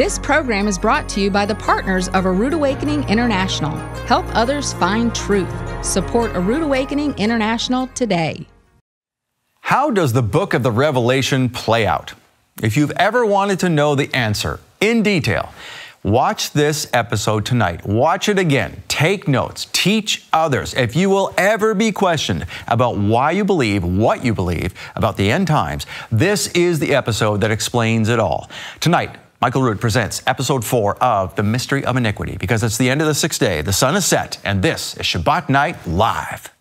This program is brought to you by the partners of A Rood Awakening International. Help others find truth. Support A Rood Awakening International today. How does the book of the Revelation play out? If you've ever wanted to know the answer in detail, Watch this episode tonight. Watch it again. Take notes. Teach others. If you will ever be questioned about why you believe what you believe about the end times, this is the episode that explains it all. Tonight, Michael Rood presents episode four of The Mystery of Iniquity because it's the end of the sixth day. The sun is set, and this is Shabbat Night Live.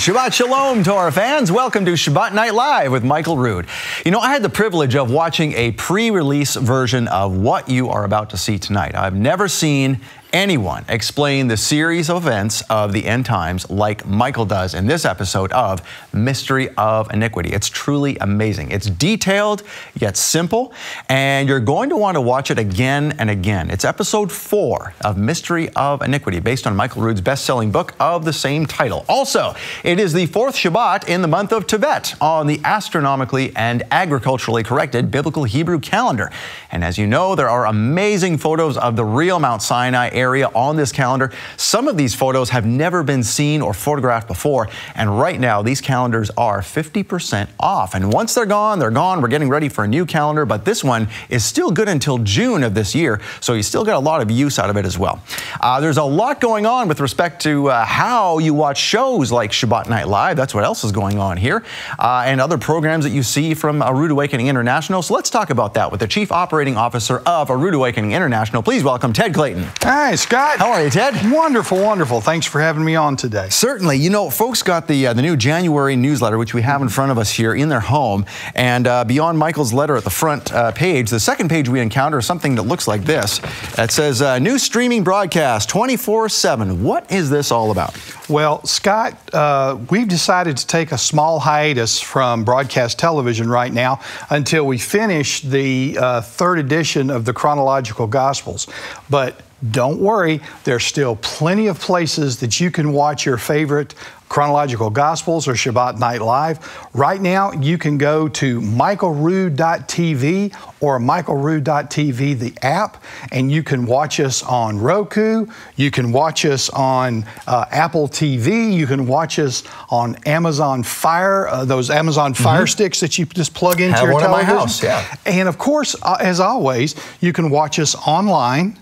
Shabbat Shalom to our fans. Welcome to Shabbat Night Live with Michael Rood. You know, I had the privilege of watching a pre release version of what you are about to see tonight. I've never seen anyone explain the series of events of the end times like Michael does in this episode of Mystery of Iniquity. It's truly amazing. It's detailed yet simple, and you're going to want to watch it again and again. It's episode four of Mystery of Iniquity, based on Michael Rood's best selling book of the same title. Also, it is the fourth Shabbat in the month of Tevet on the astronomically and agriculturally corrected biblical Hebrew calendar. And as you know, there are amazing photos of the real Mount Sinai area on this calendar. Some of these photos have never been seen or photographed before, and right now these calendars are 50% off. And once they're gone, they're gone. We're getting ready for a new calendar, but this one is still good until June of this year, so you still get a lot of use out of it as well. Uh, there's a lot going on with respect to uh, how you watch shows like Shabbat Night Live. That's what else is going on here, uh, and other programs that you see from A Rood Awakening International. So let's talk about that with the Chief Operating Officer of A Rood Awakening International. Please welcome Ted Clayton. Hi, Scott. How are you, Ted? Wonderful, wonderful. Thanks for having me on today. Certainly. You know, folks got the uh, the new January newsletter, which we have in front of us here in their home. And uh, beyond Michael's letter at the front uh, page, the second page we encounter is something that looks like this. It says, uh, new streaming broadcast 24 7. What is this all about? Well, Scott, uh, we've decided to take a small hiatus from broadcast television right now until we finish the uh, third edition of the Chronological Gospels. But don't worry, there's still plenty of places that you can watch your favorite chronological gospels or Shabbat Night Live. Right now, you can go to michaelrood.tv or michaelrood.tv, the app, and you can watch us on Roku. You can watch us on uh, Apple TV. You can watch us on Amazon Fire, uh, those Amazon Fire Sticks that you just plug into Have your one in my house, yeah. And of course, uh, as always, you can watch us online.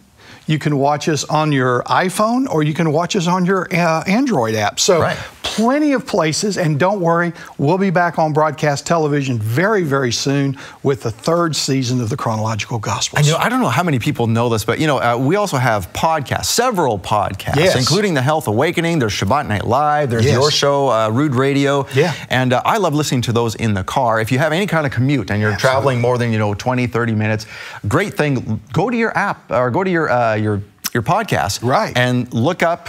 You can watch us on your iPhone or you can watch us on your uh, Android app. So, Right. plenty of places. And don't worry, we'll be back on broadcast television very, very soon with the third season of the Chronological Gospels. I know I don't know how many people know this, but you know uh, we also have podcasts, several podcasts, Yes. including the Health Awakening. There's Shabbat Night Live. There's Yes. your show, uh, Rood Radio. Yeah. And uh, I love listening to those in the car. If you have any kind of commute and you're Absolutely. traveling more than you know 20, 30 minutes, great thing. Go to your app or go to your uh, your your podcast, Right. and look up.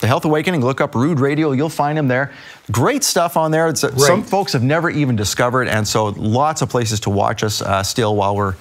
The Health Awakening, look up Rood Radio, you'll find them there. Great stuff on there. It's, uh, some folks have never even discovered, and so lots of places to watch us uh, still while we're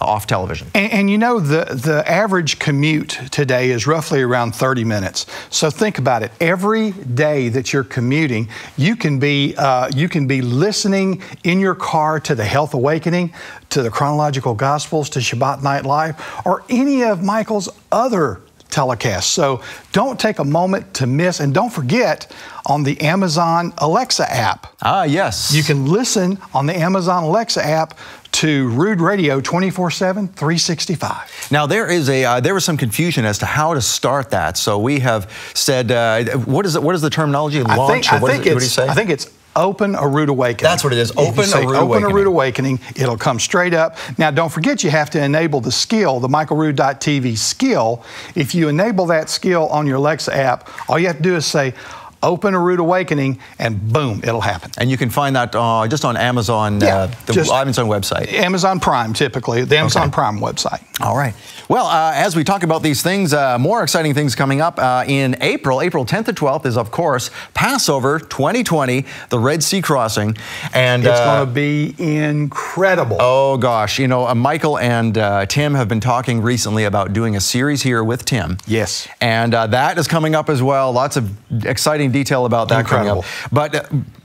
off television. And, and you know, the, the average commute today is roughly around 30 minutes. So think about it. Every day that you're commuting, you can be, uh, you can be listening in your car to the Health Awakening, to the Chronological Gospels, to Shabbat Night Live, or any of Michael's other telecasts. So don't take a moment to miss, and don't forget on the Amazon Alexa app. Ah, yes. You can listen on the Amazon Alexa app to Rood Radio 24 7, 365. Now there is a uh, there was some confusion as to how to start that. So we have said uh, what is it? What is the terminology? I Launch? think, I what, is think it, what do you it's, say? I think it's Open a Rood Awakening. That's what it is. Open a Rood Open Awakening. a Rood Awakening. It'll come straight up. Now, don't forget you have to enable the skill, the MichaelRood.tv skill. If you enable that skill on your Alexa app, all you have to do is say, open a rude awakening, and boom, it'll happen. And you can find that uh, just on Amazon, Yeah, uh, the just- Amazon website. Amazon Prime, typically, the Amazon Okay. Prime website. All right. Well, uh, as we talk about these things, uh, more exciting things coming up uh, in April. April 10th to 12th is, of course, Passover 2020, the Red Sea crossing, and It's uh, going to be incredible. Oh gosh, you know, uh, Michael and uh, Tim have been talking recently about doing a series here with Tim. Yes. and uh, that is coming up as well. Lots of exciting detail about that Incredible. coming up. But uh,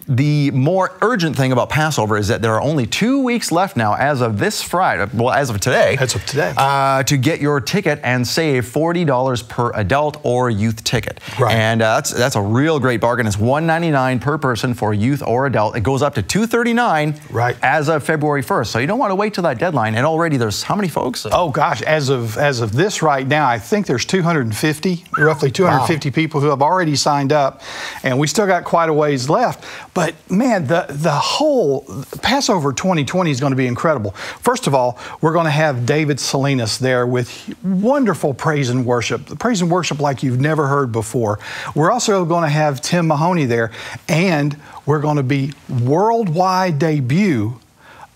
the more urgent thing about Passover is that there are only two weeks left now, as of this Friday. Well, as of today. As of today. uh, to get your ticket and save forty dollars per adult or youth ticket. Right. And uh, that's that's a real great bargain. It's one ninety nine per person for youth or adult. It goes up to two thirty nine. Right. As of February first. So you don't want to wait till that deadline. And already there's how many folks? Oh gosh, as of as of this right now, I think there's 250, roughly 250 people who have already signed up, and we still got quite a ways left. But man, the the whole Passover 2020 is going to be incredible. First of all, we're going to have David Salinas there with wonderful praise and worship, praise and worship like you've never heard before. We're also going to have Tim Mahoney there, and we're going to be worldwide debut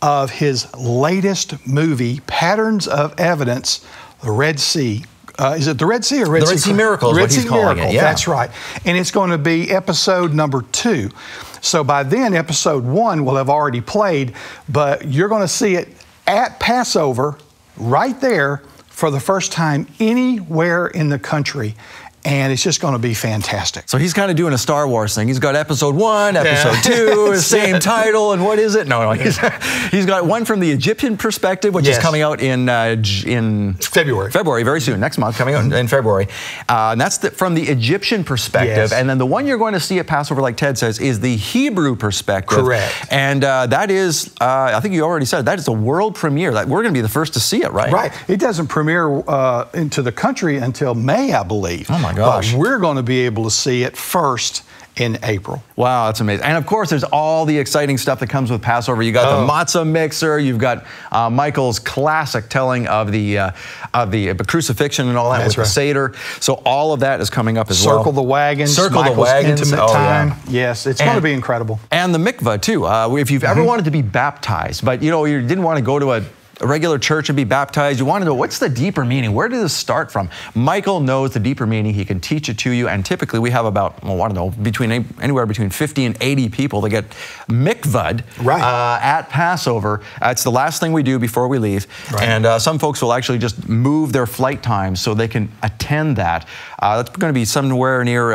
of his latest movie, Patterns of Evidence, The Red Sea. Uh, is it the Red Sea or Red The Sea? Red Sea Miracle is Red Sea calling Miracle. it, yeah. That's right. And it's going to be episode number two. So by then, episode one will have already played, but you're going to see it at Passover, right there, for the first time anywhere in the country. And it's just going to be fantastic. So he's kind of doing a Star Wars thing. He's got episode one, episode two, the same title, and what is it? No, no, he's, he's got one from the Egyptian perspective, which is coming out in uh, in February. February, very soon, next month, coming out in February. Uh, and that's the, from the Egyptian perspective. Yes. And then the one you're going to see at Passover, like Ted says, is the Hebrew perspective. Correct. And uh, that is, uh, I think you already said, that is a world premiere. That we're going to be the first to see it, right? Right. It doesn't premiere uh, into the country until May, I believe. Oh, my gosh. But we're going to be able to see it first in April. Wow, that's amazing. And of course, there's all the exciting stuff that comes with Passover. You got Oh. the matzah mixer. You've got uh, Michael's classic telling of the uh, of the, uh, crucifixion and all that That's with right. the seder. So all of that is coming up as well. Circle the wagons. Circle the Michael's wagons. Intimate Oh, yeah. Yes, it's going to be incredible. And the mikvah too. Uh, if you've ever wanted to be baptized, but you know you didn't want to go to a, a regular church and be baptized, you want to know what's the deeper meaning. Where did this start from? Michael knows the deeper meaning. He can teach it to you. And typically we have about well, I don't know between anywhere between 50 and 80 people that get mikvahed Right. uh, at Passover. That's the last thing we do before we leave. Right. And uh, some folks will actually just move their flight times so they can attend that. Uh, that's going to be somewhere near.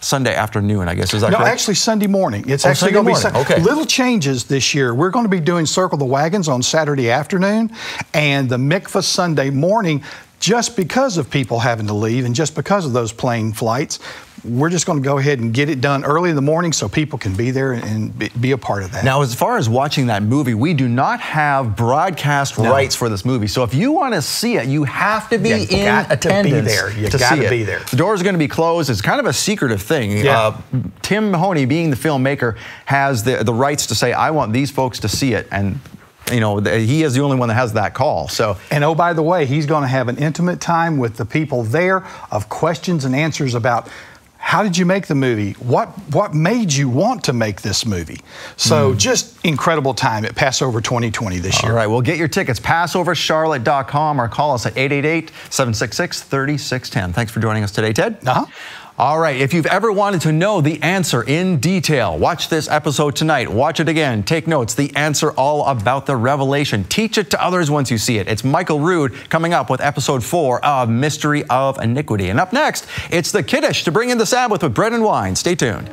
Sunday afternoon, I guess. Is that No, correct? actually Sunday morning. It's Oh, actually going to be morning. Okay. little changes this year. We're going to be doing Circle the Wagons on Saturday afternoon and the mikvah Sunday morning. Just because of people having to leave and just because of those plane flights, we're just going to go ahead and get it done early in the morning so people can be there and be, a part of that. Now, as far as watching that movie, we do not have broadcast No. rights for this movie. So if you want to see it, you have to be You in got to be attendance there. You to see it. be there. The doors are going to be closed. It's kind of a secretive thing. Yeah. Uh, Tim Mahoney, being the filmmaker, has the, the rights to say, I want these folks to see it. And, you know, he is the only one that has that call. So And oh, by the way, he's going to have an intimate time with the people there of questions and answers about how did you make the movie? What what made you want to make this movie? So just incredible time at Passover 2020 this Hmm. All year. right, well, get your tickets, passovercharlotte.com, or call us at 888 766 3610. Thanks for joining us today, Ted. Uh-huh. All right, if you've ever wanted to know the answer in detail, watch this episode tonight. Watch it again. Take notes. The answer all about the revelation. Teach it to others once you see it. It's Michael Rood coming up with episode four of Mystery of Iniquity. And up next, it's the Kiddush to bring in the Sabbath with bread and wine. Stay tuned.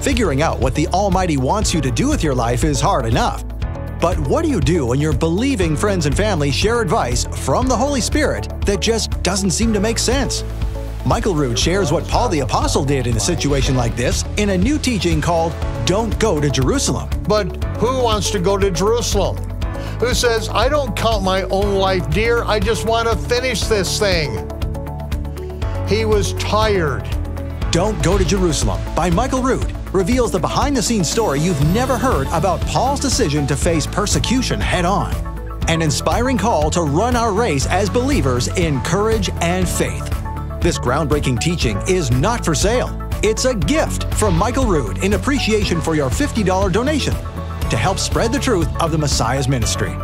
Figuring out what the Almighty wants you to do with your life is hard enough. But what do you do when your believing friends and family share advice from the Holy Spirit that just doesn't seem to make sense? Michael Rood shares what Paul the Apostle did in a situation like this in a new teaching called Don't Go to Jerusalem. But who wants to go to Jerusalem? Who says, I don't count my own life dear, I just want to finish this thing? He was tired. Don't Go to Jerusalem by Michael Rood reveals the behind the scenes story you've never heard about Paul's decision to face persecution head on. an inspiring call to run our race as believers in courage and faith. This groundbreaking teaching is not for sale. It's a gift from Michael Rood in appreciation for your $50 donation to help spread the truth of the Messiah's ministry.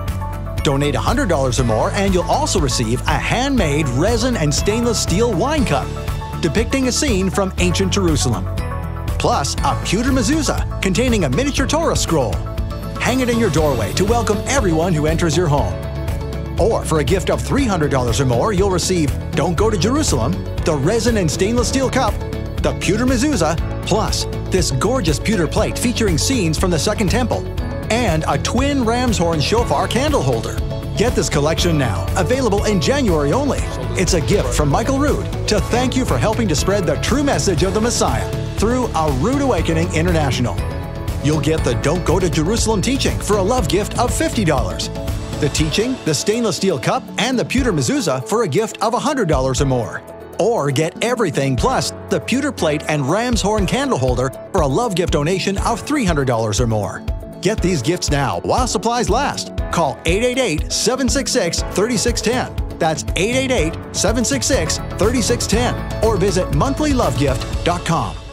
Donate $100 or more, and you'll also receive a handmade resin and stainless steel wine cup depicting a scene from ancient Jerusalem. Plus, a pewter mezuzah containing a miniature Torah scroll. Hang it in your doorway to welcome everyone who enters your home. Or for a gift of $300 or more, you'll receive Don't Go to Jerusalem, the resin and stainless steel cup, the pewter mezuzah, plus this gorgeous pewter plate featuring scenes from the Second Temple, and a twin ram's horn shofar candle holder. Get this collection now, available in January only. It's a gift from Michael Rood to thank you for helping to spread the true message of the Messiah through A Rood Awakening International. You'll get the Don't Go to Jerusalem teaching for a love gift of $50. The teaching, the stainless steel cup, and the pewter mezuzah for a gift of $100 or more. Or get everything plus the pewter plate and ram's horn candle holder for a love gift donation of $300 or more. Get these gifts now while supplies last. Call 888 766 3610. That's 888 766 3610. Or visit monthlylovegift.com.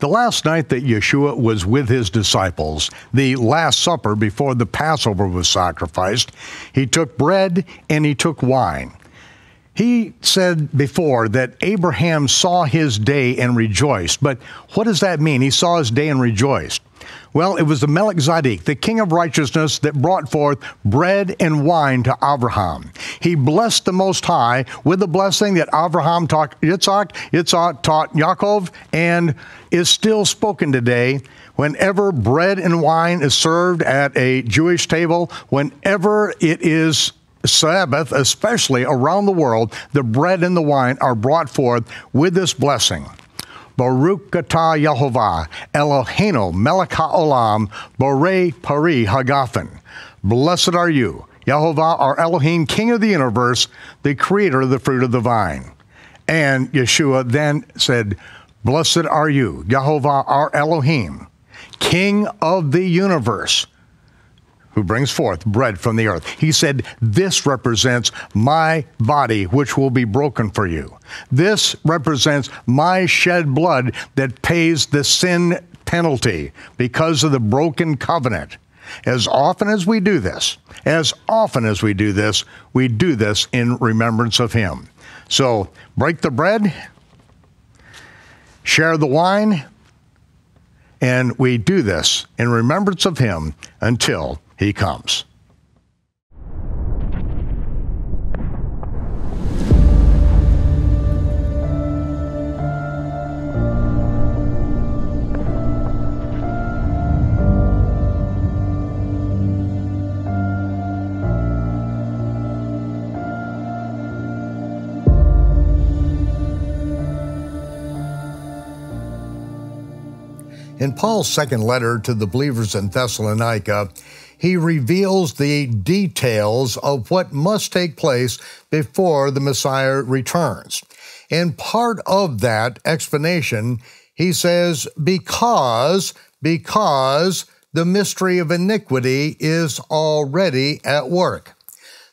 The last night that Yeshua was with his disciples, the Last Supper before the Passover was sacrificed, he took bread and he took wine. He said before that Abraham saw his day and rejoiced. But what does that mean? He saw his day and rejoiced. Well, it was the Melchizedek, the king of righteousness, that brought forth bread and wine to Abraham. He blessed the Most High with the blessing that Abraham taught Yitzhak, Yitzhak taught Yaakov, and is still spoken today. Whenever bread and wine is served at a Jewish table, whenever it is Sabbath, especially around the world, the bread and the wine are brought forth with this blessing. Baruch atah Yehovah, Eloheinu melech haolam, borei pari hagafen. Blessed are you, Yehovah, our Elohim, King of the universe, the creator of the fruit of the vine. And Yeshua then said, Blessed are you, Yehovah, our Elohim, King of the universe who brings forth bread from the earth. He said, This represents my body, which will be broken for you. This represents my shed blood that pays the sin penalty because of the broken covenant. As often as we do this, as often as we do this, we do this in remembrance of him. So break the bread, share the wine, and we do this in remembrance of him until he comes. In Paul's second letter to the believers in Thessalonica, he reveals the details of what must take place before the Messiah returns. And part of that explanation, he says, because, because the mystery of iniquity is already at work.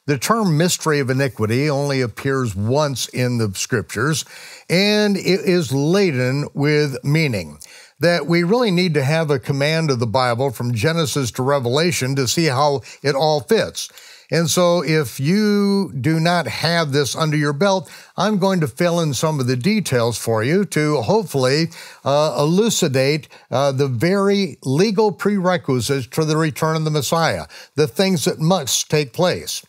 The term mystery of iniquity only appears once in the scriptures, and it is laden with meaning that we really need to have a command of the Bible from Genesis to Revelation to see how it all fits. And so, if you do not have this under your belt, I'm going to fill in some of the details for you to hopefully uh, elucidate uh, the very legal prerequisites to the return of the Messiah, the things that must take place.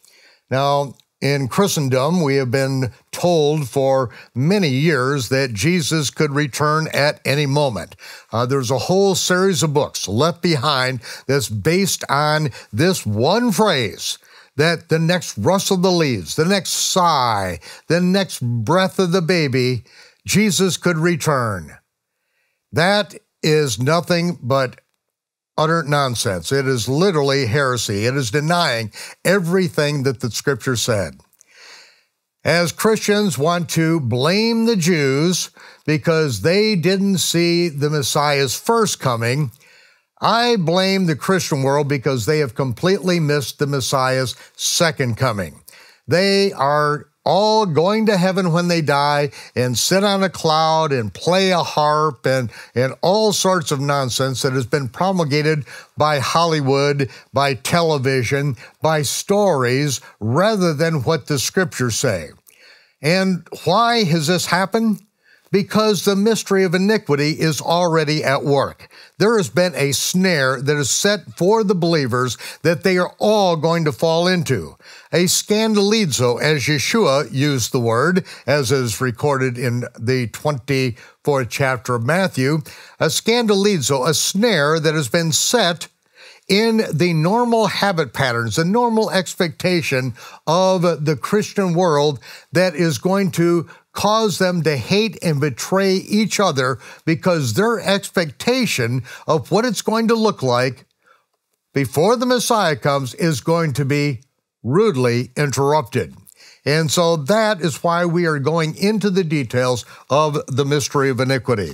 Now, in Christendom, we have been told for many years that Jesus could return at any moment. Uh, there's a whole series of books left behind that's based on this one phrase that the next rustle of the leaves, the next sigh, the next breath of the baby, Jesus could return. That is nothing but utter nonsense. It is literally heresy. It is denying everything that the scripture said. as Christians want to blame the Jews because they didn't see the Messiah's first coming, I blame the Christian world because they have completely missed the Messiah's second coming. They are all going to heaven when they die and sit on a cloud and play a harp and, and all sorts of nonsense that has been promulgated by Hollywood, by television, by stories, rather than what the scriptures say. And why has this happened? Because the mystery of iniquity is already at work. There has been a snare that is set for the believers that they are all going to fall into. A scandalizo, as Yeshua used the word, as is recorded in the 24th chapter of Matthew, a scandalizo, a snare that has been set in the normal habit patterns, the normal expectation of the Christian world that is going to cause them to hate and betray each other because their expectation of what it's going to look like before the Messiah comes is going to be rudely interrupted. And so that is why we are going into the details of the mystery of iniquity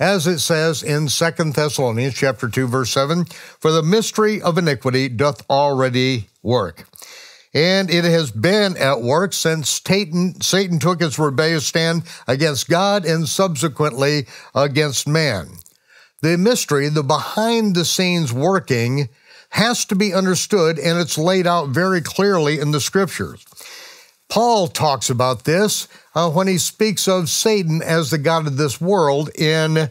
as it says in Second Thessalonians chapter 2 verse 7, for the mystery of iniquity doth already work. And it has been at work since Satan, Satan took his rebellious stand against God and subsequently against man. The mystery, the behind the scenes working, has to be understood and it's laid out very clearly in the scriptures. Paul talks about this uh, when he speaks of Satan as the God of this world in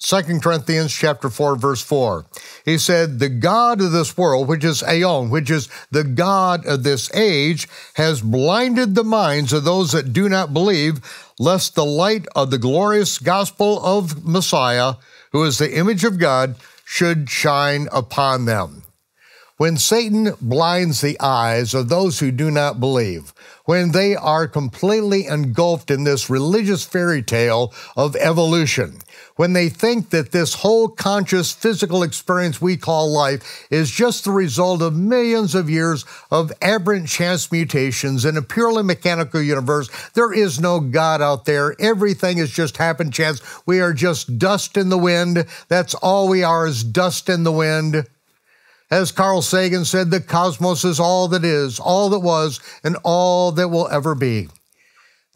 2 Corinthians chapter 4, verse 4. He said, The God of this world, which is Aeon, which is the God of this age, has blinded the minds of those that do not believe, lest the light of the glorious gospel of Messiah, who is the image of God, should shine upon them. When Satan blinds the eyes of those who do not believe, when they are completely engulfed in this religious fairy tale of evolution, when they think that this whole conscious physical experience we call life is just the result of millions of years of aberrant chance mutations in a purely mechanical universe, there is no God out there. Everything is just happen chance. We are just dust in the wind. That's all we are is dust in the wind. As Carl Sagan said, the cosmos is all that is, all that was, and all that will ever be.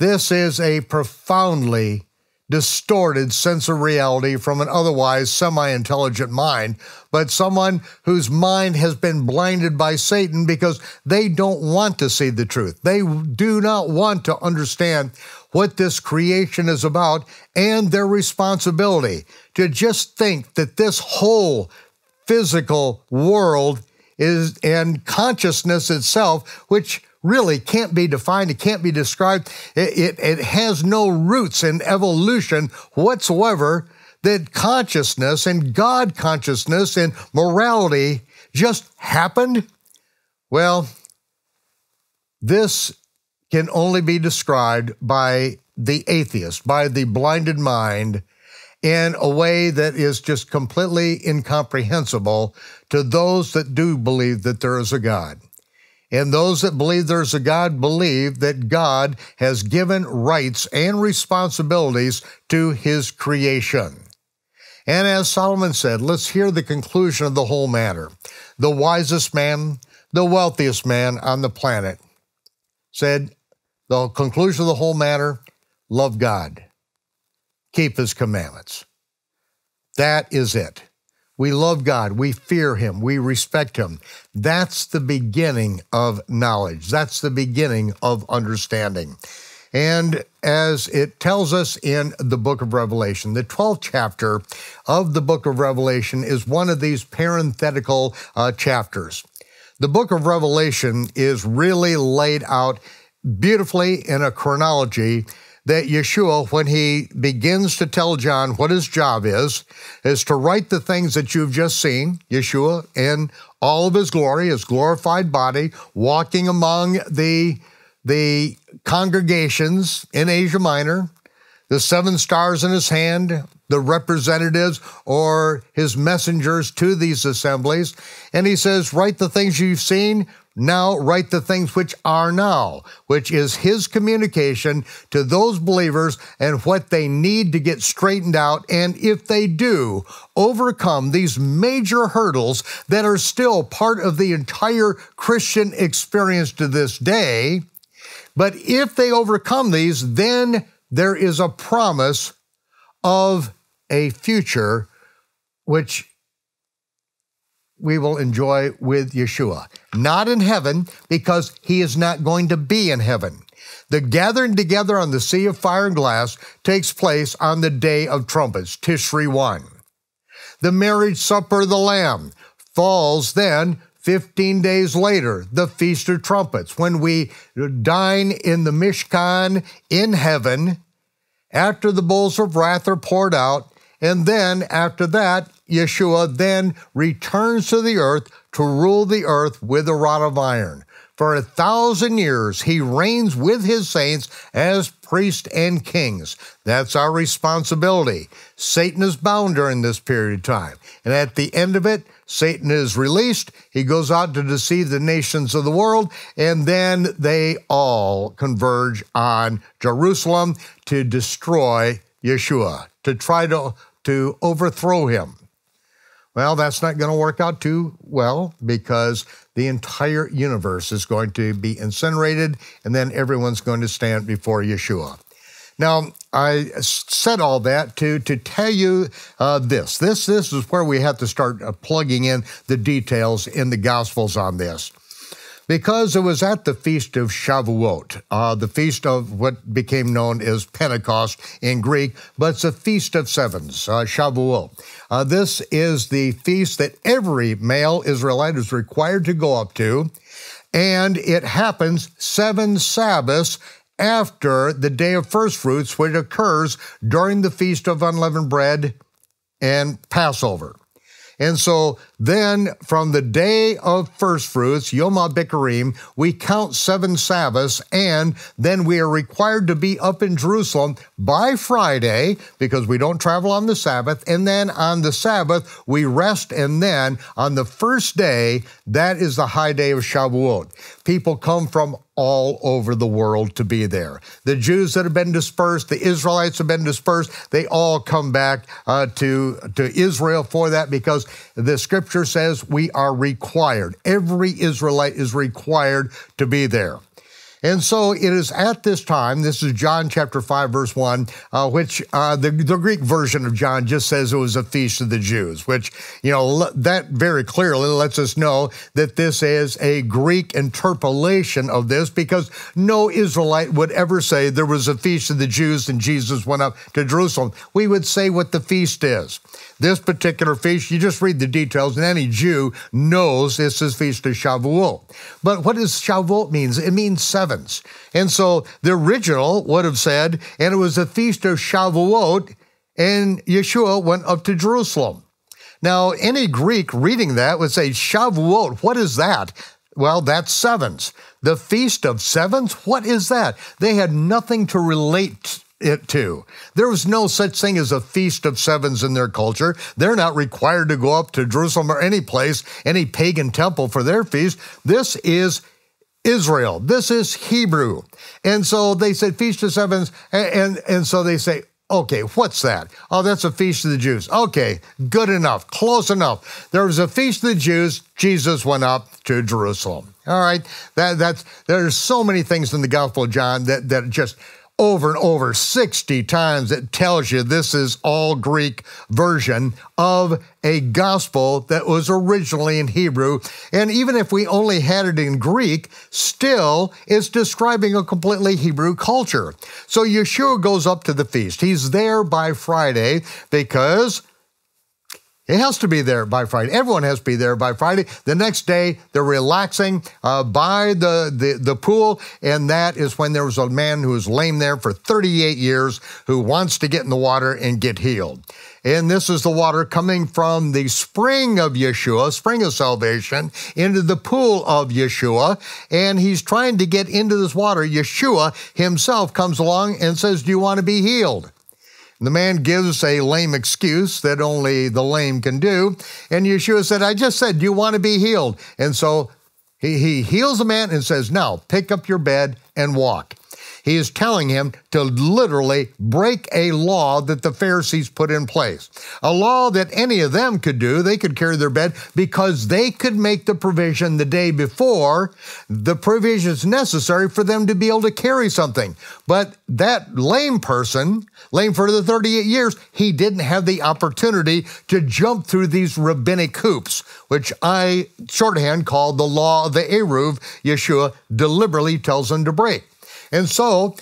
This is a profoundly distorted sense of reality from an otherwise semi intelligent mind, but someone whose mind has been blinded by Satan because they don't want to see the truth. They do not want to understand what this creation is about and their responsibility to just think that this whole physical world is and consciousness itself, which really can't be defined, it can't be described, it, it, it has no roots in evolution whatsoever, that consciousness and God consciousness and morality just happened? Well, this can only be described by the atheist, by the blinded mind, in a way that is just completely incomprehensible to those that do believe that there is a God. And those that believe there's a God believe that God has given rights and responsibilities to his creation. And as Solomon said, let's hear the conclusion of the whole matter. The wisest man, the wealthiest man on the planet said, the conclusion of the whole matter, love God keep his commandments. That is it. We love God. We fear him. We respect him. That's the beginning of knowledge. That's the beginning of understanding. And as it tells us in the book of Revelation, the 12th chapter of the book of Revelation is one of these parenthetical uh, chapters. The book of Revelation is really laid out beautifully in a chronology that Yeshua, when he begins to tell John what his job is, is to write the things that you've just seen, Yeshua in all of his glory, his glorified body, walking among the, the congregations in Asia Minor, the seven stars in his hand, the representatives or his messengers to these assemblies. And he says, Write the things you've seen, now write the things which are now, which is his communication to those believers and what they need to get straightened out. And if they do overcome these major hurdles that are still part of the entire Christian experience to this day, but if they overcome these, then there is a promise of a future which we will enjoy with Yeshua. Not in heaven, because he is not going to be in heaven. The gathering together on the sea of fire and glass takes place on the day of trumpets, Tishri 1. The marriage supper of the Lamb falls then 15 days later, the Feast of Trumpets, when we dine in the Mishkan in heaven after the bowls of wrath are poured out. And then after that, Yeshua then returns to the earth to rule the earth with a rod of iron. For a thousand years, he reigns with his saints as priests and kings. That's our responsibility. Satan is bound during this period of time. And at the end of it, Satan is released. He goes out to deceive the nations of the world, and then they all converge on Jerusalem to destroy Yeshua, to try to, to overthrow him. Well, that's not going to work out too well because the entire universe is going to be incinerated and then everyone's going to stand before Yeshua. Now, I said all that to, to tell you uh, this. This. This is where we have to start uh, plugging in the details in the Gospels on this because it was at the feast of Shavuot, uh, the feast of what became known as Pentecost in Greek, but it's a feast of sevens, uh, Shavuot. Uh, this is the feast that every male Israelite is required to go up to, and it happens seven Sabbaths after the day of first fruits, which occurs during the feast of unleavened bread and Passover. And so then from the day of first fruits, Yom HaBikurim, we count seven Sabbaths, and then we are required to be up in Jerusalem by Friday because we don't travel on the Sabbath. And then on the Sabbath, we rest. And then on the first day, that is the high day of Shavuot. People come from all over the world to be there. The Jews that have been dispersed, the Israelites have been dispersed, they all come back uh, to, to Israel for that because the scripture says we are required. Every Israelite is required to be there. And so it is at this time, this is John chapter 5, verse 1, uh, which uh, the, the Greek version of John just says it was a feast of the Jews, which, you know, that very clearly lets us know that this is a Greek interpolation of this because no Israelite would ever say there was a feast of the Jews and Jesus went up to Jerusalem. We would say what the feast is. This particular feast, you just read the details, and any Jew knows this is Feast of Shavuot. But what does Shavuot means? It means sevens. And so the original would have said, and it was a Feast of Shavuot, and Yeshua went up to Jerusalem. Now, any Greek reading that would say, Shavuot, what is that? Well, that's sevens. The Feast of Sevens, what is that? They had nothing to relate it to. There was no such thing as a feast of sevens in their culture. They're not required to go up to Jerusalem or any place, any pagan temple for their feast. This is Israel. This is Hebrew. And so they said Feast of Sevens, and, and, and so they say, Okay, what's that? Oh, that's a feast of the Jews. Okay, good enough, close enough. There was a feast of the Jews. Jesus went up to Jerusalem. All right, that that's there's so many things in the Gospel of John that that just over and over 60 times it tells you this is all Greek version of a gospel that was originally in Hebrew. And even if we only had it in Greek, still it's describing a completely Hebrew culture. So Yeshua goes up to the feast. He's there by Friday because it has to be there by Friday. Everyone has to be there by Friday. The next day, they're relaxing uh, by the, the, the pool, and that is when there was a man who was lame there for 38 years who wants to get in the water and get healed. And this is the water coming from the spring of Yeshua, spring of salvation, into the pool of Yeshua. And he's trying to get into this water. Yeshua himself comes along and says, Do you want to be healed? The man gives a lame excuse that only the lame can do. And Yeshua said, I just said, you want to be healed? And so he, he heals the man and says, Now pick up your bed and walk. He is telling him to literally break a law that the Pharisees put in place. A law that any of them could do. They could carry their bed because they could make the provision the day before, the provisions necessary for them to be able to carry something. But that lame person, lame for the 38 years, he didn't have the opportunity to jump through these rabbinic hoops, which I shorthand call the law of the Eruv, Yeshua deliberately tells them to break. And so,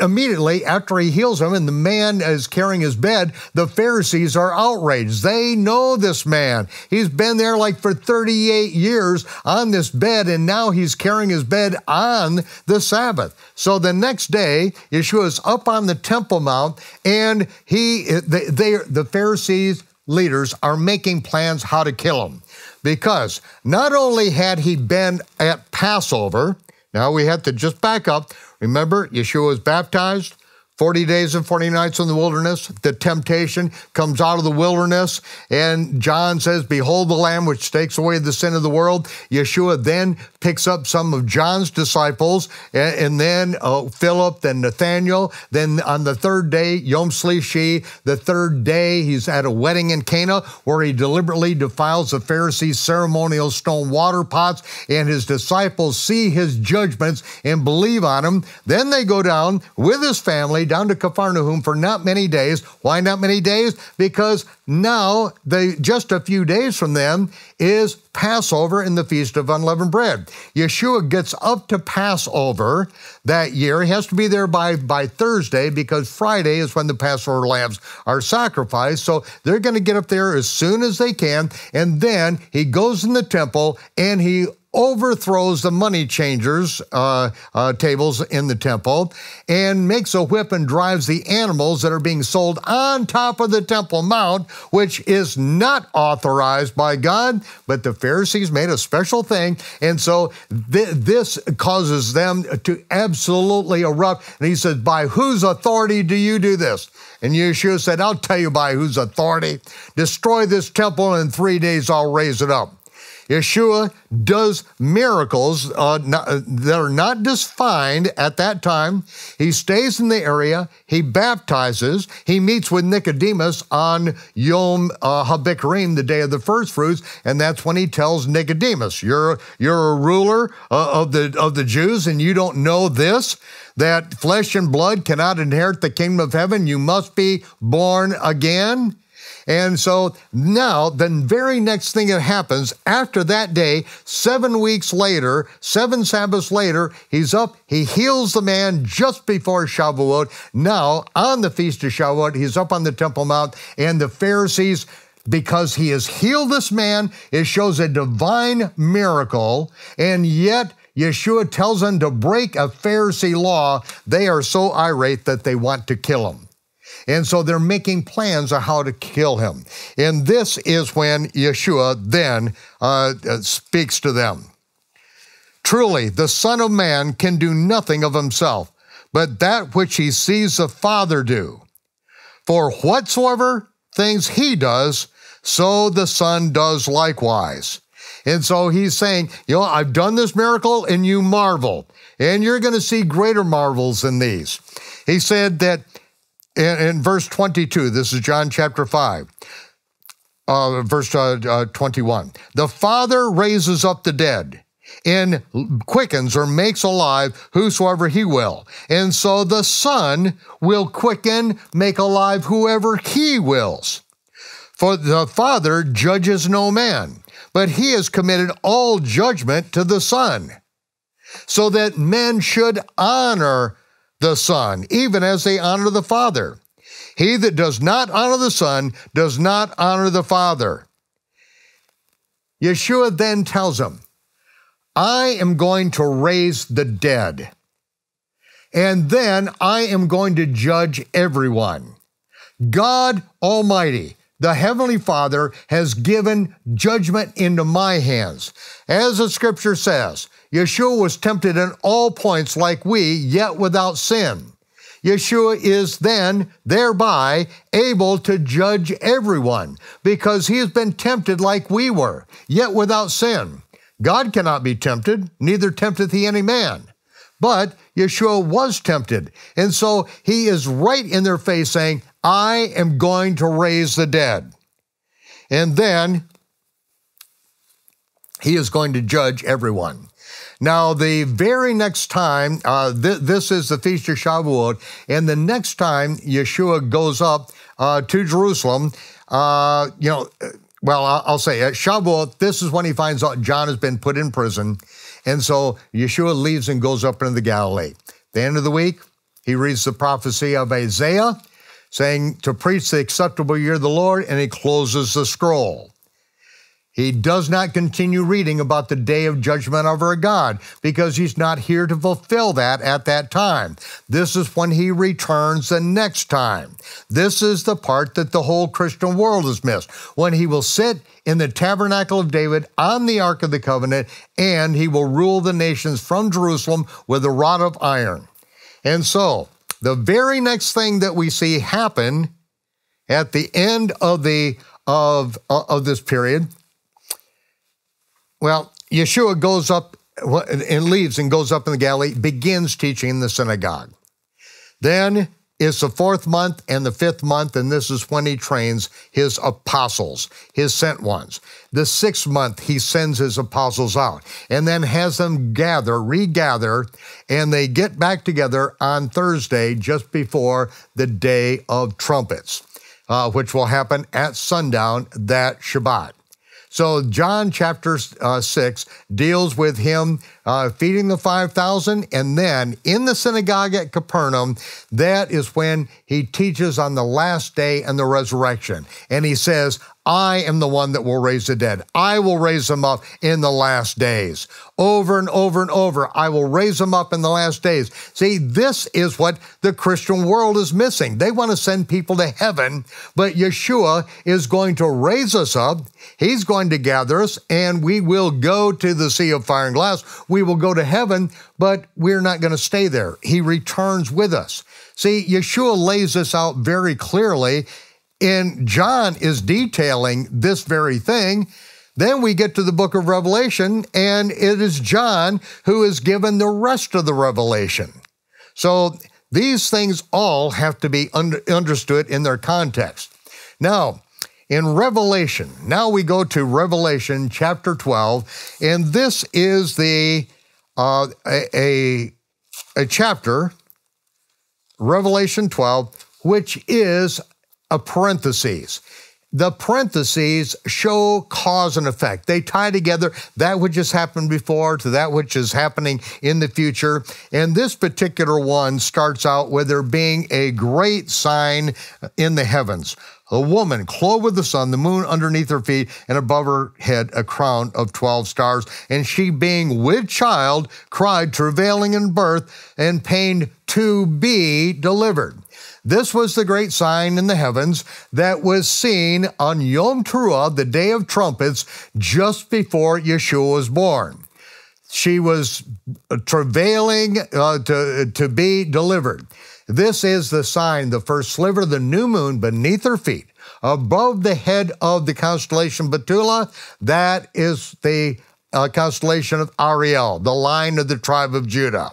immediately after he heals him and the man is carrying his bed, the Pharisees are outraged. They know this man. He's been there like for 38 years on this bed, and now he's carrying his bed on the Sabbath. So the next day, Yeshua is up on the Temple Mount, and he, they, they the Pharisees leaders are making plans how to kill him. Because not only had he been at Passover, now we have to just back up. Remember, Yeshua was baptized, 40 days and 40 nights in the wilderness. The temptation comes out of the wilderness, and John says, Behold the Lamb which takes away the sin of the world. Yeshua then picks up some of John's disciples, and, and then uh, Philip, then Nathaniel. Then on the third day, Yom Shlishi, the third day, he's at a wedding in Cana where he deliberately defiles the Pharisees' ceremonial stone water pots, and his disciples see his judgments and believe on him. Then they go down with his family down to Capharnaum for not many days. Why not many days? Because now, they, just a few days from them, is Passover and the Feast of Unleavened Bread. Yeshua gets up to Passover that year. He has to be there by, by Thursday because Friday is when the Passover lambs are sacrificed. So they're going to get up there as soon as they can. And then he goes in the temple and he overthrows the money changers' uh, uh, tables in the temple and makes a whip and drives the animals that are being sold on top of the Temple Mount, which is not authorized by God, but the Pharisees made a special thing. And so th- this causes them to absolutely erupt. And he says, By whose authority do you do this? And Yeshua said, I'll tell you by whose authority. Destroy this temple, and in three days I'll raise it up. Yeshua does miracles uh, not, uh, that are not defined at that time. He stays in the area, he baptizes, he meets with Nicodemus on Yom uh, HaBikurim, the day of the first fruits, and that's when he tells Nicodemus, You're, you're a ruler uh, of, the, of the Jews and you don't know this? That flesh and blood cannot inherit the kingdom of heaven, you must be born again. And so now, the very next thing that happens after that day, seven weeks later, seven Sabbaths later, he's up, he heals the man just before Shavuot. Now, on the Feast of Shavuot, he's up on the Temple Mount, and the Pharisees, because he has healed this man, it shows a divine miracle, and yet Yeshua tells them to break a Pharisee law. They are so irate that they want to kill him. And so they're making plans of how to kill him. And this is when Yeshua then uh, uh, speaks to them. Truly, the Son of Man can do nothing of himself, but that which he sees the Father do. For whatsoever things he does, so the Son does likewise. And so he's saying, you know, I've done this miracle and you marvel, and you're going to see greater marvels than these. He said that in, in verse 22, this is John chapter 5. Uh, verse uh, uh, 21. The Father raises up the dead and quickens or makes alive whosoever he will. And so the Son will quicken, make alive whoever he wills. For the Father judges no man, but he has committed all judgment to the Son, so that men should honor the Son, even as they honor the Father. He that does not honor the Son does not honor the Father. Yeshua then tells him, I am going to raise the dead, and then I am going to judge everyone. God Almighty, the Heavenly Father, has given judgment into my hands. As the scripture says, Yeshua was tempted in all points like we, yet without sin. Yeshua is then thereby able to judge everyone because he has been tempted like we were, yet without sin. God cannot be tempted, neither tempteth he any man. But Yeshua was tempted. And so he is right in their face saying, I am going to raise the dead. And then he is going to judge everyone. Now, the very next time, uh, th- this is the Feast of Shavuot, and the next time Yeshua goes up uh, to Jerusalem, uh, you know, well, I'll say at Shavuot, this is when he finds out John has been put in prison. And so Yeshua leaves and goes up into the Galilee. The end of the week, he reads the prophecy of Isaiah saying to preach the acceptable year of the Lord, and he closes the scroll. He does not continue reading about the day of judgment of our God because he's not here to fulfill that at that time. This is when he returns the next time. This is the part that the whole Christian world has missed. When he will sit in the tabernacle of David on the Ark of the Covenant and he will rule the nations from Jerusalem with a rod of iron. And so, the very next thing that we see happen at the end of the of, uh, of this period well, Yeshua goes up and leaves and goes up in the Galilee, begins teaching in the synagogue. Then is the fourth month and the fifth month, and this is when he trains his apostles, his sent ones. The sixth month, he sends his apostles out and then has them gather, regather, and they get back together on Thursday just before the Day of Trumpets, uh, which will happen at sundown that Shabbat. So John chapter uh, 6 deals with him uh, feeding the 5,000. And then in the synagogue at Capernaum, that is when he teaches on the last day and the resurrection. And he says, I am the one that will raise the dead. I will raise them up in the last days. Over and over and over, I will raise them up in the last days. See, this is what the Christian world is missing. They want to send people to heaven, but Yeshua is going to raise us up. He's going to gather us, and we will go to the sea of fire and glass. We will go to heaven, but we're not going to stay there. He returns with us. See, Yeshua lays this out very clearly and John is detailing this very thing. Then we get to the book of Revelation, and it is John who is given the rest of the revelation. So these things all have to be under, understood in their context. Now, in Revelation, now we go to Revelation chapter 12, and this is the uh, a, a, a chapter, Revelation 12, which is a parentheses. The parentheses show cause and effect. They tie together that which has happened before to that which is happening in the future. And this particular one starts out with there being a great sign in the heavens. A woman clothed with the sun, the moon underneath her feet, and above her head a crown of 12 stars. And she, being with child, cried, travailing in birth and pain to be delivered. This was the great sign in the heavens that was seen on Yom Teruah, the day of trumpets, just before Yeshua was born. She was travailing uh, to, to be delivered. This is the sign, the first sliver of the new moon beneath her feet, above the head of the constellation Betula. That is the uh, constellation of Ariel, the line of the tribe of Judah.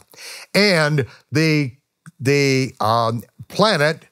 And the the um, planet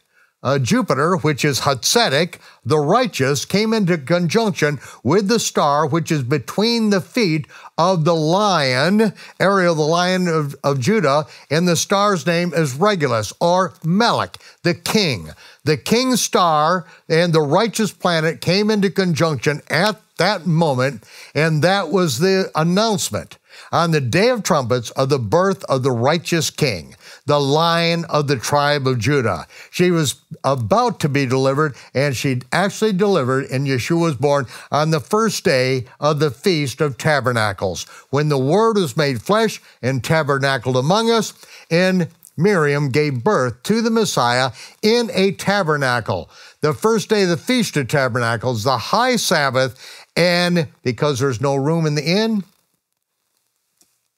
uh, Jupiter, which is Hatzedek, the righteous, came into conjunction with the star, which is between the feet of the lion, Ariel, the lion of, of Judah, and the star's name is Regulus, or Melech, the king. The king star and the righteous planet came into conjunction at that moment, and that was the announcement on the day of trumpets of the birth of the righteous king the lion of the tribe of Judah. She was about to be delivered, and she actually delivered, and Yeshua was born on the first day of the Feast of Tabernacles, when the Word was made flesh and tabernacled among us, and Miriam gave birth to the Messiah in a tabernacle. The first day of the Feast of Tabernacles, the high Sabbath, and because there's no room in the inn,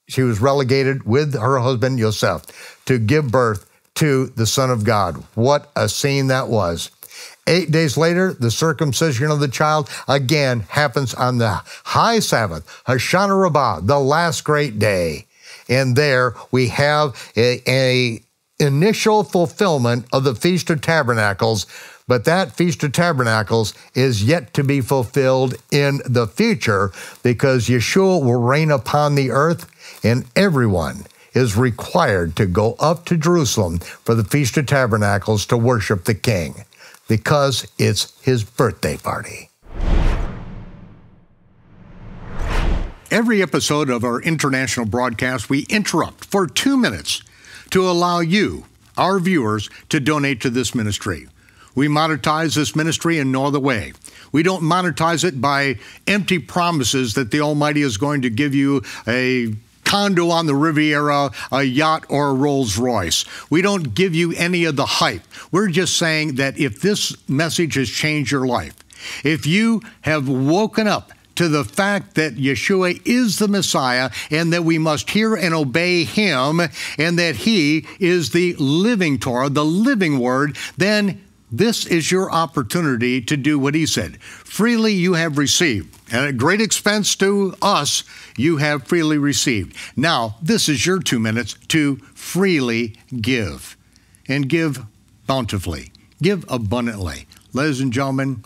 she was relegated with her husband Yosef to give birth to the Son of God. What a scene that was. Eight days later, the circumcision of the child again happens on the high Sabbath, Hoshana Rabbah, the last great day. And there we have a, a initial fulfillment of the Feast of Tabernacles, but that Feast of Tabernacles is yet to be fulfilled in the future because Yeshua will reign upon the earth and everyone is required to go up to Jerusalem for the Feast of Tabernacles to worship the King because it's his birthday party. Every episode of our international broadcast, we interrupt for two minutes to allow you, our viewers, to donate to this ministry. We monetize this ministry in no other way. We don't monetize it by empty promises that the Almighty is going to give you a condo on the Riviera, a yacht, or a Rolls Royce. We don't give you any of the hype. We're just saying that if this message has changed your life, if you have woken up to the fact that Yeshua is the Messiah and that we must hear and obey him and that he is the living Torah, the living word, then this is your opportunity to do what he said. Freely you have received, and at great expense to us, you have freely received. Now, this is your two minutes to freely give and give bountifully, give abundantly. Ladies and gentlemen,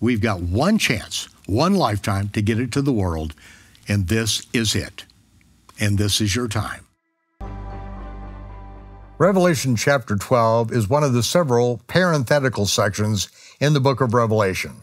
we've got one chance, one lifetime to get it to the world, and this is it. And this is your time. Revelation chapter 12 is one of the several parenthetical sections in the book of Revelation,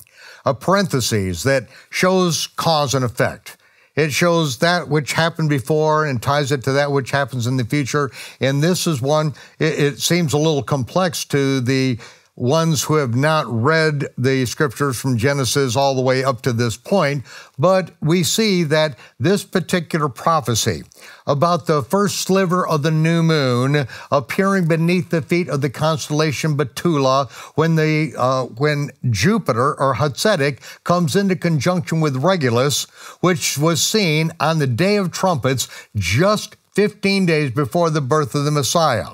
a parenthesis that shows cause and effect. It shows that which happened before and ties it to that which happens in the future. And this is one, it, it seems a little complex to the ones who have not read the scriptures from Genesis all the way up to this point, but we see that this particular prophecy about the first sliver of the new moon appearing beneath the feet of the constellation Betula when the uh, when Jupiter or Hatzedek comes into conjunction with Regulus, which was seen on the day of trumpets just 15 days before the birth of the Messiah.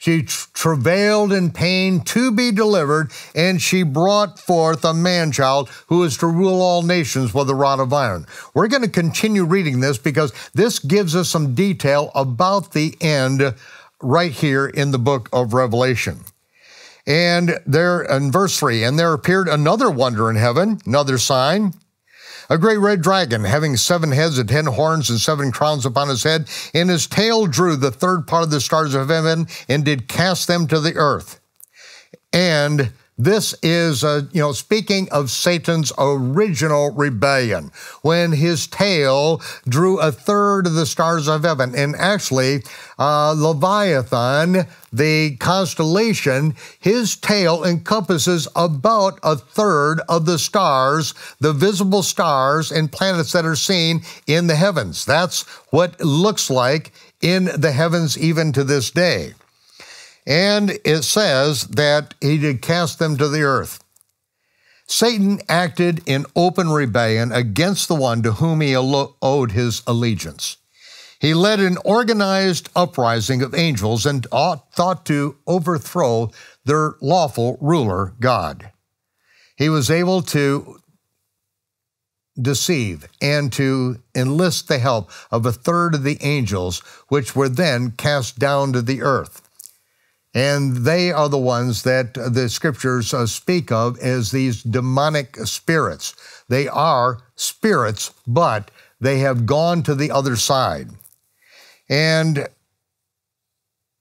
She travailed in pain to be delivered, and she brought forth a man child who is to rule all nations with a rod of iron. We're going to continue reading this because this gives us some detail about the end right here in the book of Revelation. And there in verse 3, and there appeared another wonder in heaven, another sign a great red dragon, having seven heads and ten horns and seven crowns upon his head, and his tail drew the third part of the stars of heaven and did cast them to the earth. And this is, uh, you know, speaking of Satan's original rebellion, when his tail drew a third of the stars of heaven. And actually, uh, Leviathan, the constellation, his tail encompasses about a third of the stars, the visible stars and planets that are seen in the heavens. That's what looks like in the heavens even to this day. And it says that he did cast them to the earth. Satan acted in open rebellion against the one to whom he owed his allegiance. He led an organized uprising of angels and thought to overthrow their lawful ruler, God. He was able to deceive and to enlist the help of a third of the angels, which were then cast down to the earth. And they are the ones that the scriptures uh, speak of as these demonic spirits. They are spirits, but they have gone to the other side. And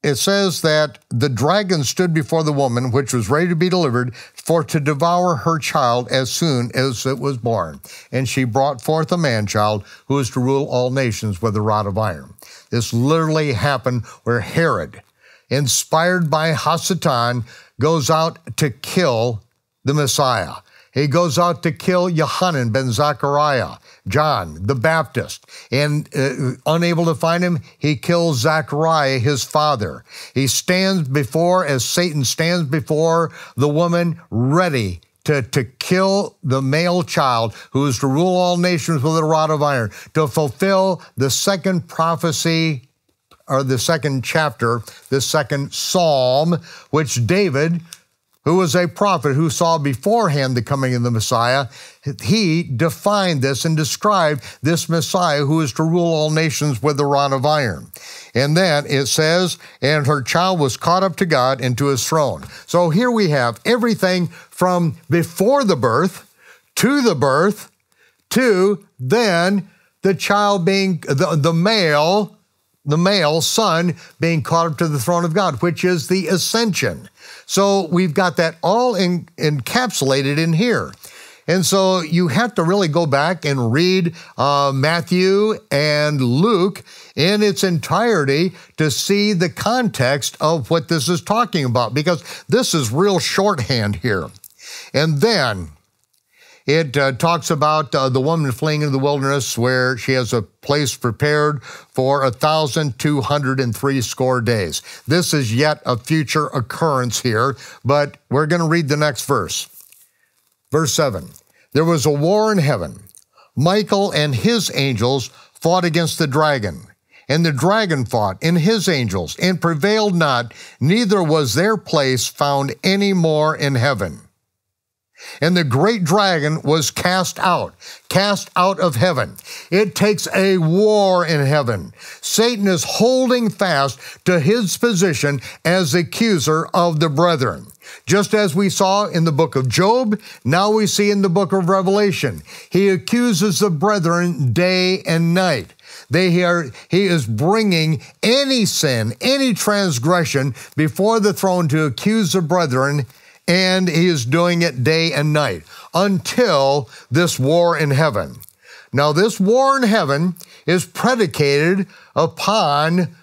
it says that the dragon stood before the woman, which was ready to be delivered, for to devour her child as soon as it was born. And she brought forth a man child who is to rule all nations with a rod of iron. This literally happened where Herod, inspired by Hasatan, goes out to kill the Messiah. He goes out to kill Yohanan ben Zachariah, John the Baptist, and uh, unable to find him, he kills Zachariah, his father. He stands before, as Satan stands before the woman, ready to, to kill the male child who is to rule all nations with a rod of iron, to fulfill the second prophecy or the second chapter, the second psalm, which David, who was a prophet who saw beforehand the coming of the Messiah, he defined this and described this Messiah who is to rule all nations with a rod of iron. And then it says, and her child was caught up to God and to his throne. So here we have everything from before the birth to the birth to then the child being, the, the male, the male son being caught up to the throne of God, which is the ascension. So we've got that all in, encapsulated in here. And so you have to really go back and read uh, Matthew and Luke in its entirety to see the context of what this is talking about, because this is real shorthand here. And then it uh, talks about uh, the woman fleeing into the wilderness where she has a place prepared for a thousand two hundred and three score days. This is yet a future occurrence here, but we're going to read the next verse. Verse 7 There was a war in heaven. Michael and his angels fought against the dragon. And the dragon fought and his angels and prevailed not, neither was their place found any more in heaven. And the great dragon was cast out, cast out of heaven. It takes a war in heaven. Satan is holding fast to his position as accuser of the brethren. Just as we saw in the book of Job, now we see in the book of Revelation. He accuses the brethren day and night. They are, he is bringing any sin, any transgression before the throne to accuse the brethren and he is doing it day and night until this war in heaven. Now, this war in heaven is predicated upon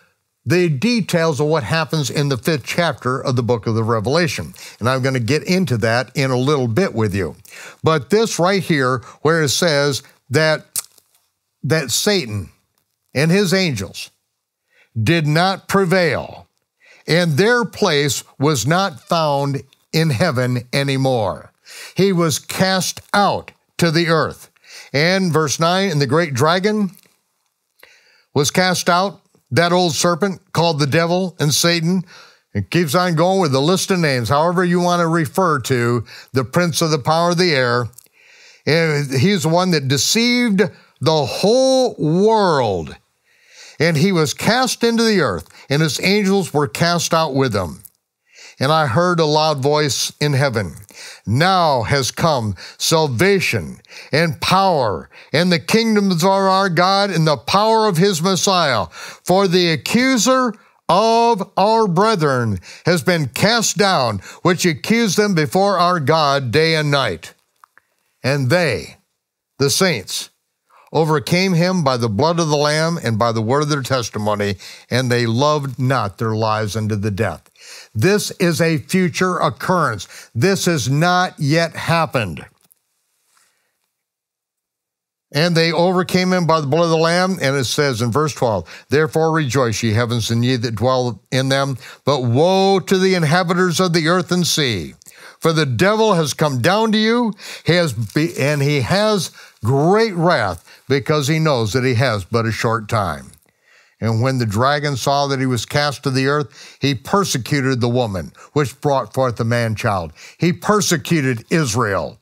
the details of what happens in the fifth chapter of the book of the Revelation. And I'm going to get into that in a little bit with you. But this right here, where it says that, that Satan and his angels did not prevail, and their place was not found in heaven anymore. He was cast out to the earth. And verse 9, and the great dragon was cast out, that old serpent called the devil and Satan. It keeps on going with the list of names, however you want to refer to the prince of the power of the air. And he's the one that deceived the whole world. And he was cast into the earth, and his angels were cast out with him and I heard a loud voice in heaven. Now has come salvation and power and the kingdoms of our God and the power of his Messiah. For the accuser of our brethren has been cast down, which accused them before our God day and night. And they, the saints, overcame him by the blood of the Lamb and by the word of their testimony, and they loved not their lives unto the death. This is a future occurrence. This has not yet happened. And they overcame him by the blood of the Lamb. And it says in verse 12, Therefore rejoice, ye heavens, and ye that dwell in them. But woe to the inhabitants of the earth and sea. For the devil has come down to you, he has be, and he has great wrath, because he knows that he has but a short time. And when the dragon saw that he was cast to the earth, he persecuted the woman, which brought forth the man child. He persecuted Israel,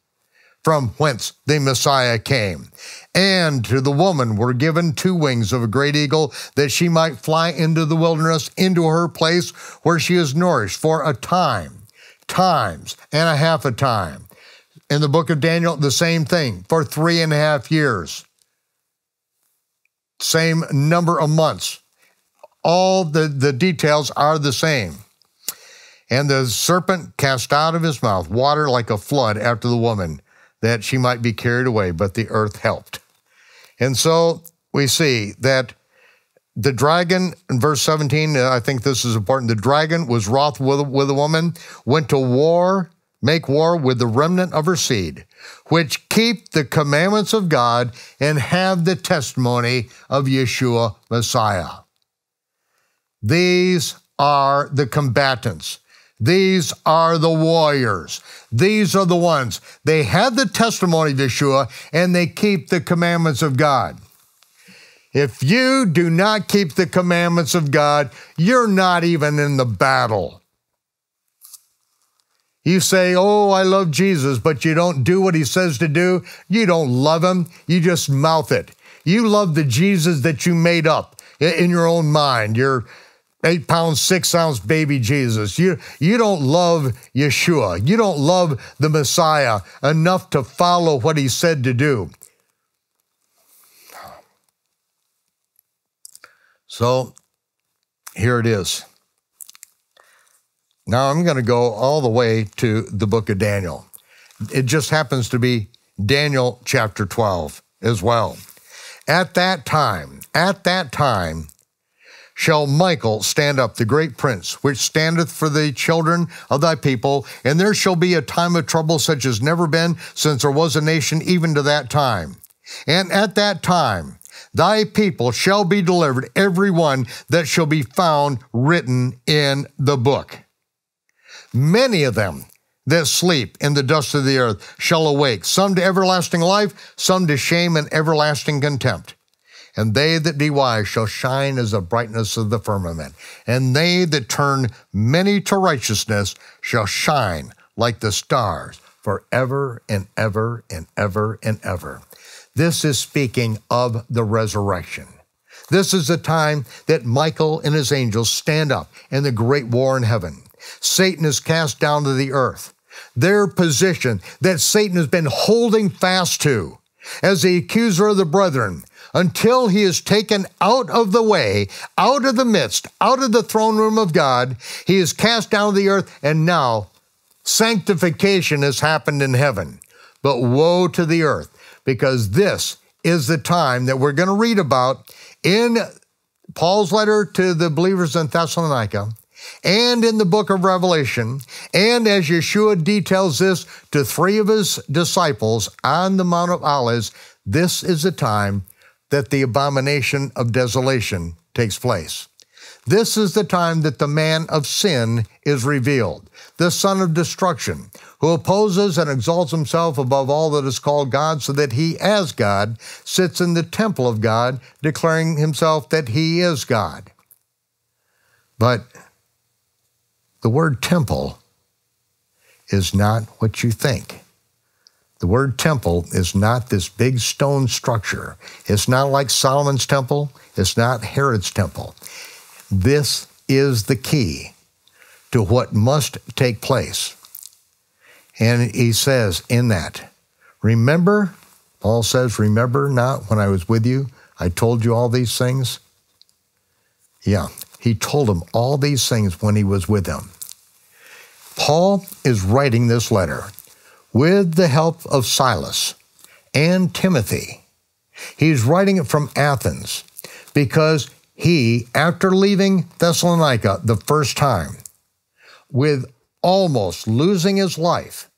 from whence the Messiah came. And to the woman were given two wings of a great eagle, that she might fly into the wilderness, into her place where she is nourished for a time, times and a half a time. In the book of Daniel, the same thing, for three and a half years same number of months. All the, the details are the same. And the serpent cast out of his mouth water like a flood after the woman, that she might be carried away, but the earth helped. And so we see that the dragon, in verse 17, uh, I think this is important. The dragon was wroth with, with a woman, went to war, make war with the remnant of her seed, which keep the commandments of God and have the testimony of Yeshua Messiah. These are the combatants. These are the warriors. These are the ones. They have the testimony of Yeshua and they keep the commandments of God. If you do not keep the commandments of God, you're not even in the battle. You say, Oh, I love Jesus, but you don't do what he says to do. You don't love him. You just mouth it. You love the Jesus that you made up in your own mind. Your eight pound, six ounce baby Jesus. You, you don't love Yeshua. You don't love the Messiah enough to follow what he said to do. So here it is. Now I'm going to go all the way to the book of Daniel. It just happens to be Daniel chapter 12 as well. At that time, at that time, shall Michael stand up, the great prince, which standeth for the children of thy people, and there shall be a time of trouble such as never been since there was a nation even to that time. And at that time, thy people shall be delivered, every one that shall be found written in the book. Many of them that sleep in the dust of the earth shall awake, some to everlasting life, some to shame and everlasting contempt. And they that be wise shall shine as the brightness of the firmament. And they that turn many to righteousness shall shine like the stars forever and ever and ever and ever. This is speaking of the resurrection. This is the time that Michael and his angels stand up in the great war in heaven. Satan is cast down to the earth. Their position that Satan has been holding fast to as the accuser of the brethren until he is taken out of the way, out of the midst, out of the throne room of God, he is cast down to the earth, and now sanctification has happened in heaven. But woe to the earth, because this is the time that we're going to read about in Paul's letter to the believers in Thessalonica and in the book of Revelation, and as Yeshua details this to three of his disciples on the Mount of Olives, this is the time that the abomination of desolation takes place. This is the time that the man of sin is revealed, the son of destruction, who opposes and exalts himself above all that is called God, so that he, as God, sits in the temple of God, declaring himself that he is God. But the word temple is not what you think. The word temple is not this big stone structure. It's not like Solomon's temple. It's not Herod's temple. This is the key to what must take place. And he says in that, remember, Paul says, remember not when I was with you, I told you all these things? Yeah, he told them all these things when he was with them. Paul is writing this letter with the help of Silas and Timothy. He's writing it from Athens because he, after leaving Thessalonica the first time, with almost losing his life,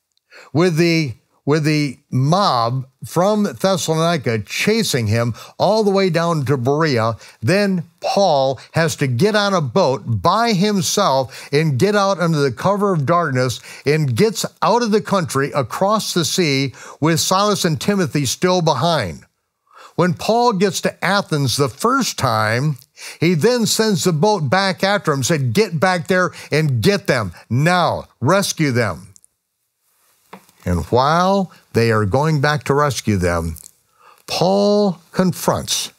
with the with the mob from Thessalonica chasing him all the way down to Berea. Then Paul has to get on a boat by himself and get out under the cover of darkness and gets out of the country across the sea with Silas and Timothy still behind. When Paul gets to Athens the first time, he then sends the boat back after him, said, Get back there and get them now, rescue them. And while they are going back to rescue them, Paul confronts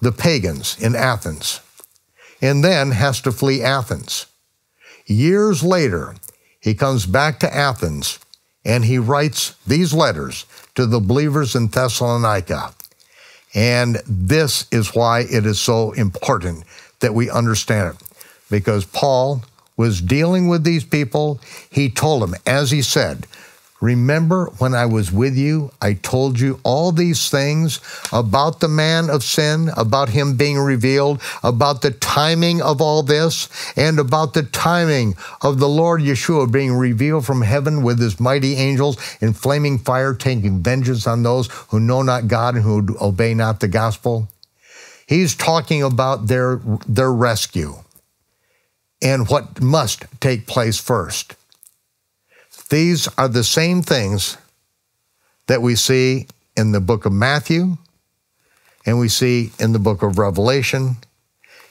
the pagans in Athens and then has to flee Athens. Years later, he comes back to Athens and he writes these letters to the believers in Thessalonica. And this is why it is so important that we understand it. Because Paul was dealing with these people, he told them, as he said, Remember when I was with you, I told you all these things about the man of sin, about him being revealed, about the timing of all this, and about the timing of the Lord Yeshua being revealed from heaven with his mighty angels in flaming fire, taking vengeance on those who know not God and who obey not the gospel. He's talking about their, their rescue and what must take place first. These are the same things that we see in the book of Matthew and we see in the book of Revelation,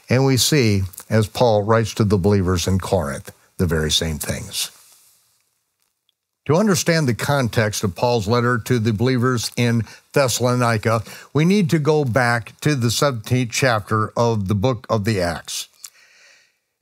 and we see as Paul writes to the believers in Corinth the very same things. To understand the context of Paul's letter to the believers in Thessalonica, we need to go back to the 17th chapter of the book of the Acts.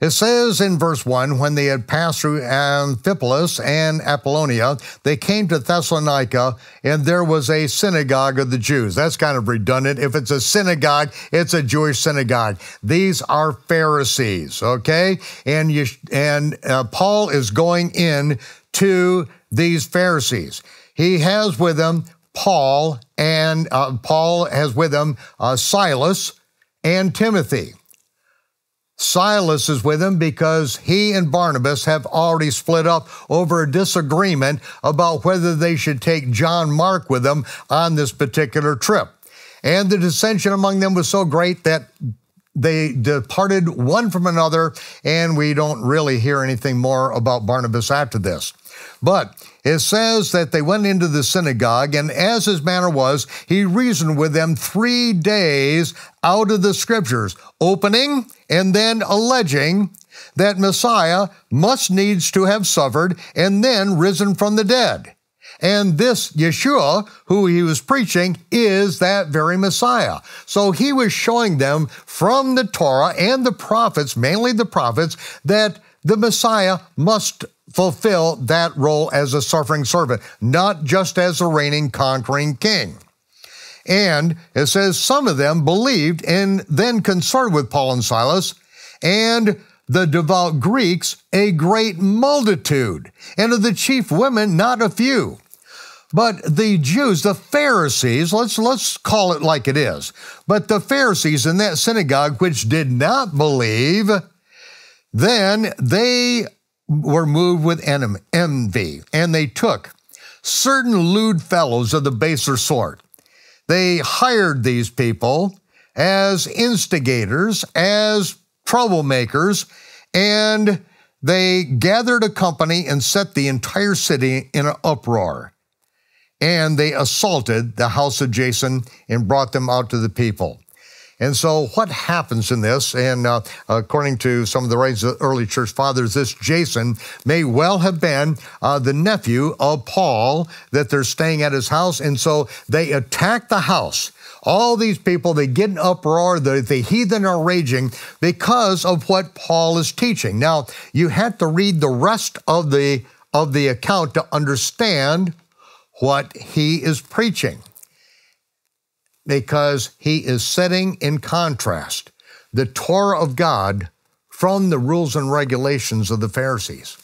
It says in verse 1 when they had passed through Amphipolis and Apollonia, they came to Thessalonica, and there was a synagogue of the Jews. That's kind of redundant. If it's a synagogue, it's a Jewish synagogue. These are Pharisees, okay? And you, and uh, Paul is going in to these Pharisees. He has with him Paul, and uh, Paul has with him uh, Silas and Timothy. Silas is with him because he and Barnabas have already split up over a disagreement about whether they should take John Mark with them on this particular trip. And the dissension among them was so great that they departed one from another, and we don't really hear anything more about Barnabas after this. But it says that they went into the synagogue, and as his manner was, he reasoned with them three days out of the scriptures, opening and then alleging that Messiah must needs to have suffered and then risen from the dead. And this Yeshua, who he was preaching, is that very Messiah. So he was showing them from the Torah and the prophets, mainly the prophets, that the Messiah must fulfill that role as a suffering servant, not just as a reigning, conquering king. And it says some of them believed and then consorted with Paul and Silas, and the devout Greeks, a great multitude, and of the chief women, not a few. But the Jews, the Pharisees, let's, let's call it like it is, but the Pharisees in that synagogue which did not believe, then they were moved with envy, and they took certain lewd fellows of the baser sort. They hired these people as instigators, as troublemakers, and they gathered a company and set the entire city in an uproar. And they assaulted the house of Jason and brought them out to the people. And so, what happens in this, and uh, according to some of the early church fathers, this Jason may well have been uh, the nephew of Paul that they're staying at his house. And so they attack the house. All these people, they get an uproar, the, the heathen are raging because of what Paul is teaching. Now, you have to read the rest of the, of the account to understand what he is preaching because he is setting in contrast the Torah of God from the rules and regulations of the Pharisees.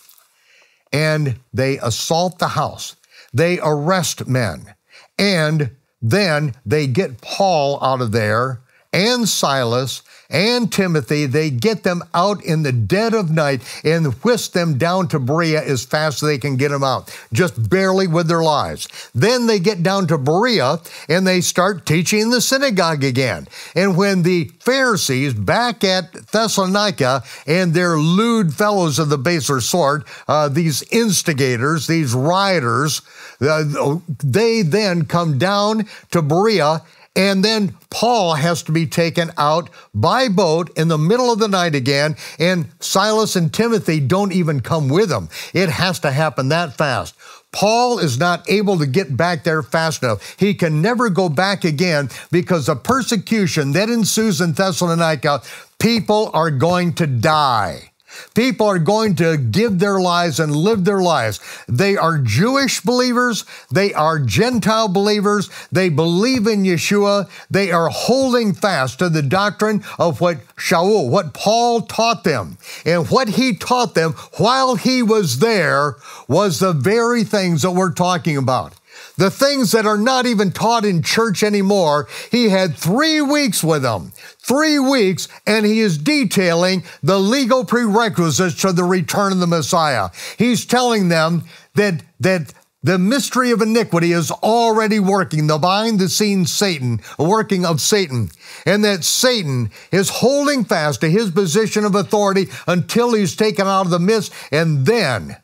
And they assault the house, they arrest men, and then they get Paul out of there and Silas and Timothy, they get them out in the dead of night and whisk them down to Berea as fast as they can get them out, just barely with their lives. Then they get down to Berea and they start teaching the synagogue again. And when the Pharisees back at Thessalonica and their lewd fellows of the baser sort, uh, these instigators, these rioters, uh, they then come down to Berea and then Paul has to be taken out by boat in the middle of the night again, and Silas and Timothy don't even come with him. It has to happen that fast. Paul is not able to get back there fast enough. He can never go back again because the persecution that ensues in Thessalonica, people are going to die. People are going to give their lives and live their lives. They are Jewish believers. They are Gentile believers. They believe in Yeshua. They are holding fast to the doctrine of what Shaul, what Paul taught them. And what he taught them while he was there was the very things that we're talking about the things that are not even taught in church anymore. He had three weeks with them, three weeks, and he is detailing the legal prerequisites to the return of the Messiah. He's telling them that, that the mystery of iniquity is already working, the behind the scenes Satan, working of Satan, and that Satan is holding fast to his position of authority until he's taken out of the midst, and then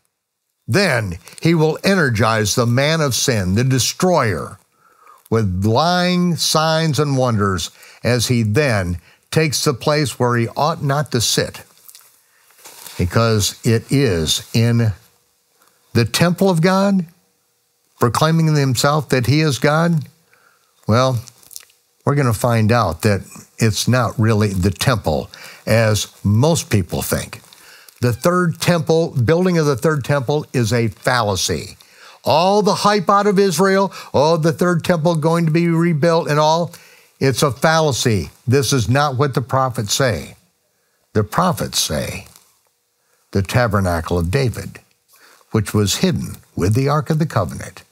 then he will energize the man of sin, the destroyer, with lying signs and wonders as he then takes the place where he ought not to sit because it is in the temple of God, proclaiming himself that he is God. Well, we're going to find out that it's not really the temple as most people think. The third temple, building of the third temple, is a fallacy. All the hype out of Israel, oh, the third temple going to be rebuilt and all, it's a fallacy. This is not what the prophets say. The prophets say the tabernacle of David, which was hidden with the Ark of the Covenant,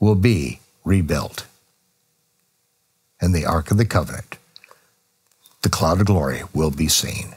will be rebuilt. And the Ark of the Covenant, the cloud of glory, will be seen.